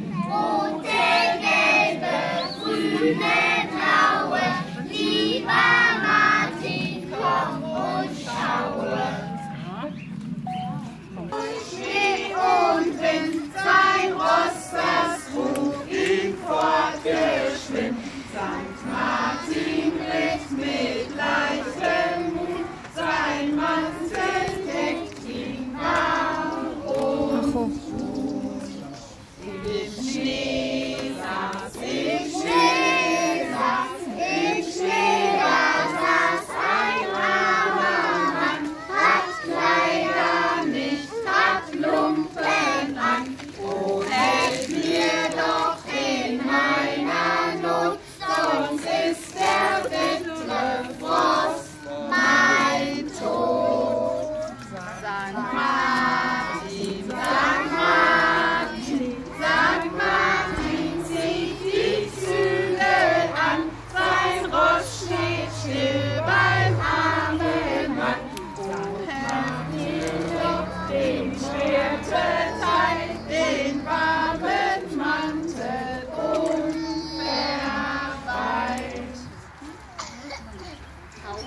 Fontaine, Fontaine, Fontaine,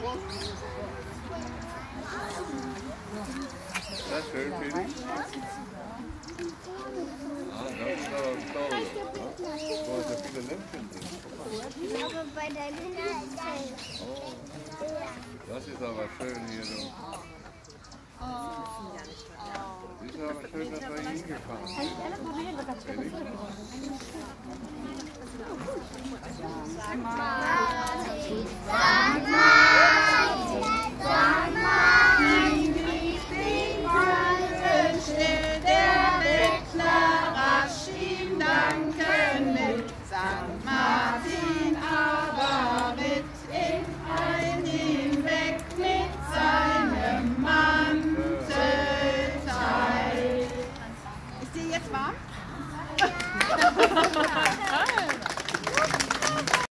That's ist so viele Lämpchen das ist aber schön hier. Du. Das ist aber schön, dass wir hingefahren sind. yes, mom.